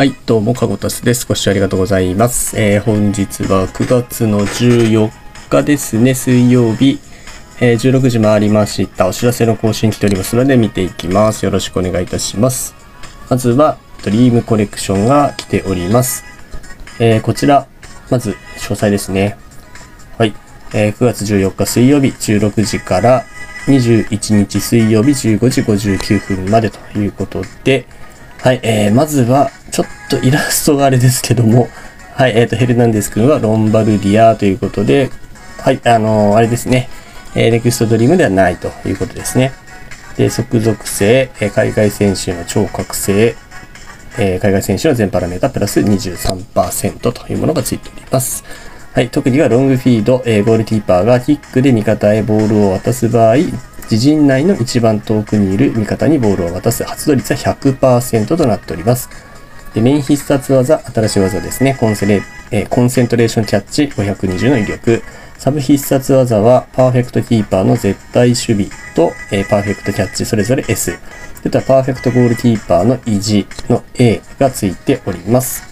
はい、どうも、かごたすです。ご視聴ありがとうございます。えー本日は9月の14日ですね、水曜日、えー16時回りました。お知らせの更新来ておりますので、見ていきます。よろしくお願いいたします。まずは、ドリームコレクションが来ております。えーこちら、まず、詳細ですね。はい。えー9月14日水曜日16時から21日水曜日15時59分までということで、はい、えー、まずは、とイラストがあれですけども、はい、えっ、と、ヘルナンデス君はロンバルディアということで、はい、あのーあれですね、えーネクストドリームではないということですね。で、即属性、え海外選手の超覚醒、え海外選手の全パラメータプラス23%というものがついております。はい、特にはロングフィード、えゴールキーパーがキックで味方へボールを渡す場合、自陣内の一番遠くにいる味方にボールを渡す発動率は100%となっております。でメイン必殺技、新しい技ですね。コンセレ、えーコンセントレーションキャッチ520の威力。サブ必殺技は、パーフェクトキーパーの絶対守備と、えーパーフェクトキャッチそれぞれ S。あとはパーフェクトゴールキーパーの意地の A がついております。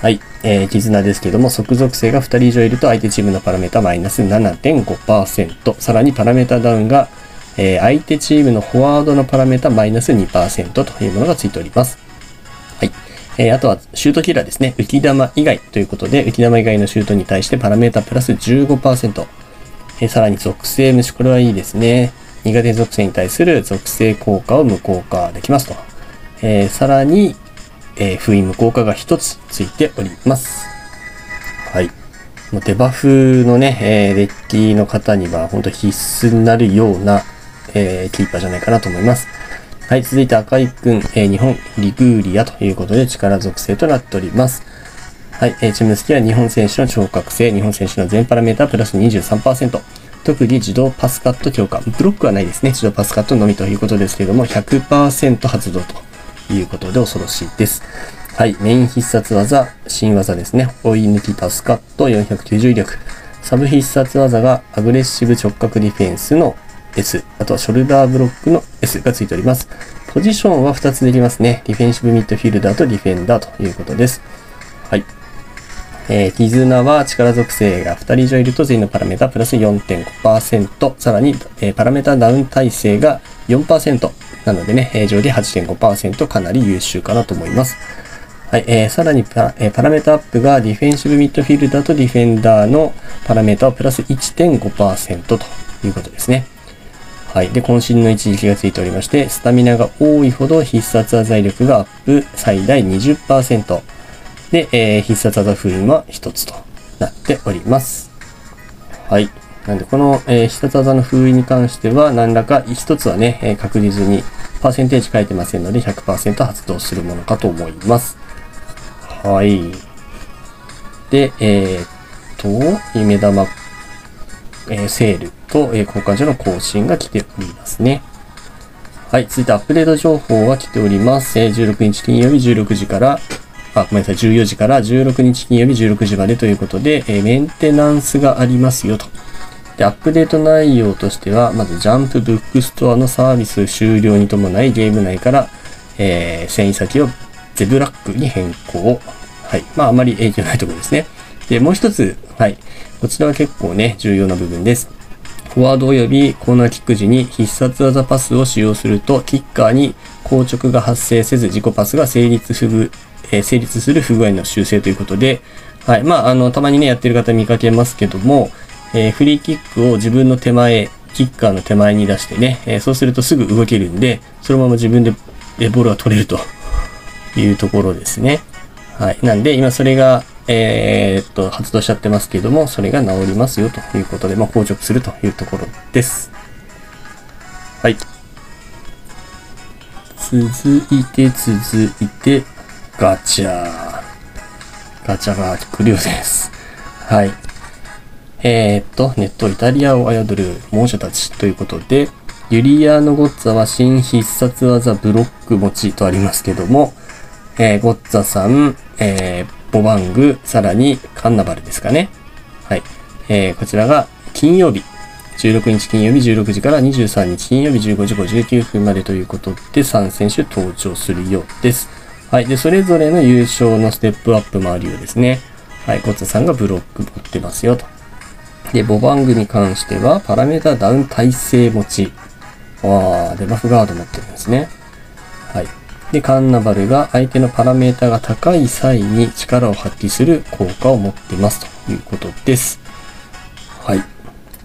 はい。えー、絆ですけども、即属性が2人以上いると相手チームのパラメータマイナス7.5%。さらにパラメータダウンが、えー相手チームのフォワードのパラメータマイナス2%というものがついております。はい。えーあとは、シュートキラーですね。浮き玉以外ということで、浮き玉以外のシュートに対してパラメータプラス15%。えーさらに属性無視、これはいいですね。苦手属性に対する属性効果を無効化できますと。えーさらに、えー封印無効化が1つついております。はい。もうデバフのね、えーデッキの方には本当必須になるような、えーキーパーじゃないかなと思います。はい、続いて赤井くん、えー日本リグーリアということで力属性となっております。はい、えーチームスキは日本選手の超覚醒、日本選手の全パラメータプラス23%。特に自動パスカット強化。ブロックはないですね。自動パスカットのみということですけれども、100%発動ということで恐ろしいです。はい、メイン必殺技、新技ですね。追い抜きパスカット490威力。サブ必殺技がアグレッシブ直角ディフェンスの S、あとはショルダーブロックの S がついております。ポジションは2つできますね。ディフェンシブミッドフィルダーとディフェンダーということです。はい。えー、絆は力属性が2人以上いると全員のパラメータプラス4.5%、さらに、えーパラメータダウン耐性が4%なのでね、平常で8.5%かなり優秀かなと思います。はい、えー、さらにパ,、えーパラメータアップがディフェンシブミッドフィルダーとディフェンダーのパラメータをプラス1.5%ということですね。はい。で、渾身の一撃がついておりまして、スタミナが多いほど必殺技力がアップ最大20%。で、えー必殺技封印は1つとなっております。はい。なんで、この、えー必殺技の封印に関しては、何らか1つはね、えー確実にパーセンテージ書いてませんので、100%発動するものかと思います。はい。で、えーっと、夢玉えーセールと、え交換所の更新が来ておりますね。はい、続いてアップデート情報が来ております。え16日金曜日16時から、あ、ごめんなさい、14時から16日金曜日16時までということで、えメンテナンスがありますよと。で、アップデート内容としては、まずジャンプブックストアのサービス終了に伴いゲーム内から、えー遷移先をゼブラックに変更。はい。まあ、あまり影響ないところですね。で、もう一つ、はい。こちらは結構ね、重要な部分です。フォワード及びコーナーキック時に必殺技パスを使用すると、キッカーに硬直が発生せず自己パスが成立不具、えー成立する不具合の修正ということで、はい。まあ、あの、たまにね、やってる方見かけますけども、えーフリーキックを自分の手前、キッカーの手前に出してね、えーそうするとすぐ動けるんで、そのまま自分でえボールが取れるというところですね。はい。なんで、今それが、えーっと、発動しちゃってますけども、それが治りますよということで、まあ、硬直するというところです。はい。続いて、続いて、ガチャ。ガチャが来るようです。はい。えーっと、ネットイタリアを操る猛者たちということで、ユリアーノ・ゴッツァは新必殺技ブロック持ちとありますけども、えーゴッツァさん、えーボバング、さらにカンナバルですかね。はい。えーこちらが金曜日、16日金曜日16時から23日金曜日15時59分までということで3選手登場するようです。はい。で、それぞれの優勝のステップアップもあるようですね。はい。コツさんがブロック持ってますよと。で、ボバングに関しては、パラメータダウン耐性持ち。ああ、デバフガード持ってるんですね。はい。で、カンナバルが相手のパラメータが高い際に力を発揮する効果を持っていますということです。はい。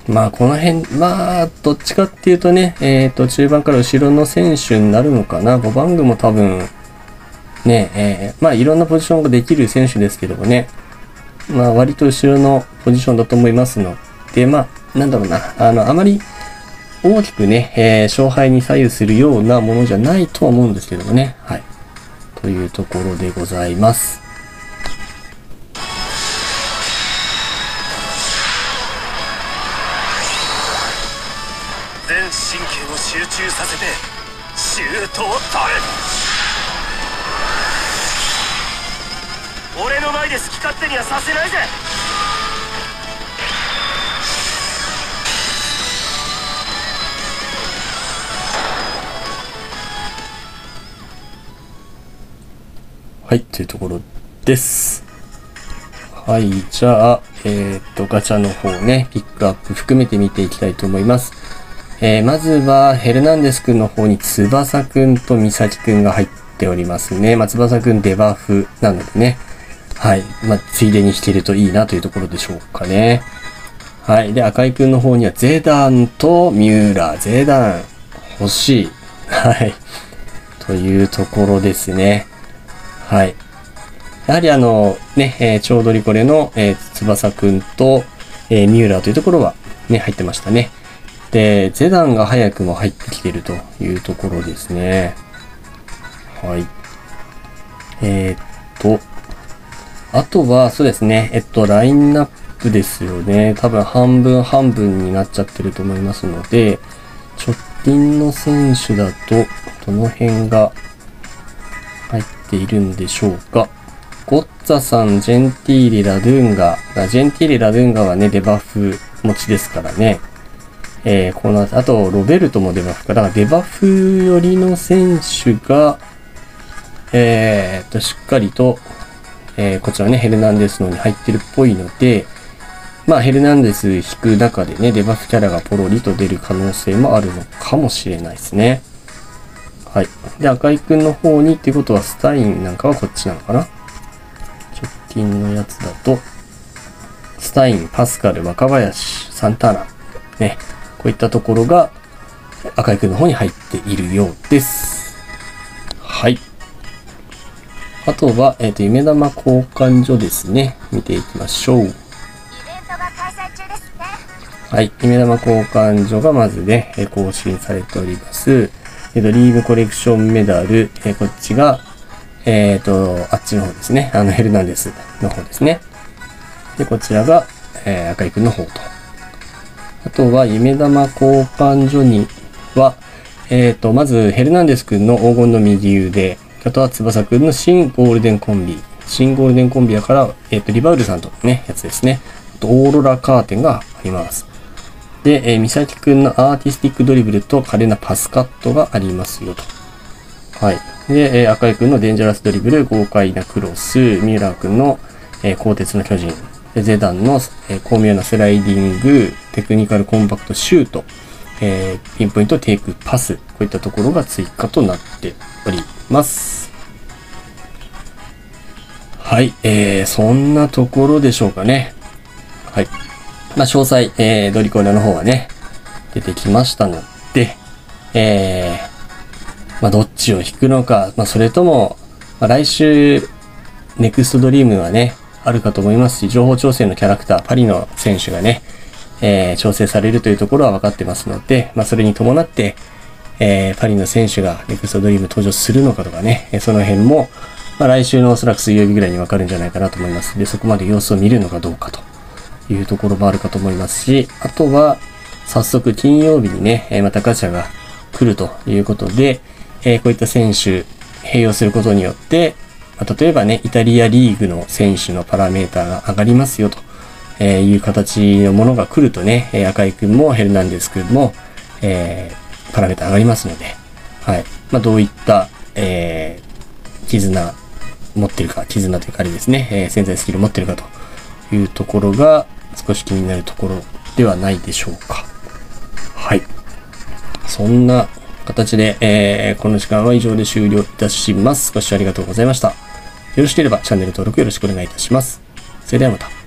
まあ、この辺、まあ、どっちかっていうとね、えっ、ー、と、中盤から後ろの選手になるのかな。ボバングも多分、ね、えー、まあ、いろんなポジションができる選手ですけどもね、まあ、割と後ろのポジションだと思いますので、まあ、なんだろうな、あの、あまり大きくね、えー、勝敗に左右するようなものじゃないとは思うんですけどもね、はい。というところでございます。全神経を集中させてシュートを取る俺の前で好き勝手にはさせないぜはい、というところです。はい、じゃあ、えー、っと、ガチャの方ね、ピックアップ含めて見ていきたいと思います。えー、まずは、ヘルナンデス君の方に翼君と美咲君が入っておりますね。まあ、翼君デバフなのでね。はい。まあ、ついでにしているといいなというところでしょうかね。はい。で、赤井くんの方にはゼダンとミューラー。ゼダン、欲しい。はい。というところですね。はい。やはりあの、ね、えー、ちょうどリコレの、えー、翼くんと、えー、ミューラーというところはね、入ってましたね。で、ゼダンが早くも入ってきてるというところですね。はい。えー、っと、あとは、そうですね。えっと、ラインナップですよね。多分半分半分になっちゃってると思いますので、直近の選手だと、どの辺が入っているんでしょうか。ゴッツァさん、ジェンティーリ、ラドゥンガ。ジェンティーリ、ラドゥンガはね、デバフ持ちですからね。えー、この後、あと、ロベルトもデバフか。だからデバフ寄りの選手が、えー、と、しっかりとえー、こちらね、ヘルナンデスのに入ってるっぽいので、まあ、ヘルナンデス引く中でね、デバフキャラがポロリと出る可能性もあるのかもしれないですね。はい。で、赤井くんの方にっていうことは、スタインなんかはこっちなのかな？直近のやつだと、スタイン、パスカル、若林、サンタナ、ね、こういったところが赤井くんの方に入っているようです。はい。あとは、えっ、ー、と、夢玉交換所ですね。見ていきましょう。はい。夢玉交換所がまずね、え更新されております。えっ、と、リーグコレクションメダル、え、こっちが、えっ、と、あっちの方ですね。あの、ヘルナンデスの方ですね。で、こちらが、え赤井くんの方と。あとは、夢玉交換所には、えっ、と、まず、ヘルナンデスくんの黄金の右腕、あとは翼くんの新ゴールデンコンビ。新ゴールデンコンビやから、えっ、と、リバウルさんとね、やつですね。あと、オーロラカーテンがあります。で、えー、ミサキくんのアーティスティックドリブルと華麗なパスカットがありますよと。はい。で、えー、赤井くんのデンジャラスドリブル、豪快なクロス、ミューラーくんの、えー、鋼鉄の巨人、ゼダンの、えー、巧妙なスライディング、テクニカルコンパクトシュート、えー、ピンポイントテイクパス、こういったところが追加となっております。はい、えー、そんなところでしょうかね。はい。まあ、詳細、えー、ドリコーナの方はね、出てきましたので、えー、まあ、どっちを引くのか、まあ、それとも、まあ、来週、ネクストドリームはね、あるかと思いますし、情報調整のキャラクター、パリの選手がね、えー、調整されるというところは分かってますので、まあ、それに伴って、えー、パリの選手がネクストドリーム登場するのかとかね、その辺も、まあ、来週のおそらく水曜日ぐらいにわかるんじゃないかなと思います。で、そこまで様子を見るのかどうかというところもあるかと思いますし、あとは、早速金曜日にね、えまたガチャが来るということで、え、こういった選手、併用することによって、ま、例えばね、イタリアリーグの選手のパラメーターが上がりますよと、えいう形のものが来るとね、え赤井くんもヘルナンデスくんも、えー、パラメーター上がりますので、はい。まあ、どういった、えー、絆持ってるか、絆というかあれですね、えー潜在スキル持ってるかというところが少し気になるところではないでしょうか。はい。そんな形で、えーこの時間は以上で終了いたします。ご視聴ありがとうございました。よろしければチャンネル登録よろしくお願いいたします。それではまた。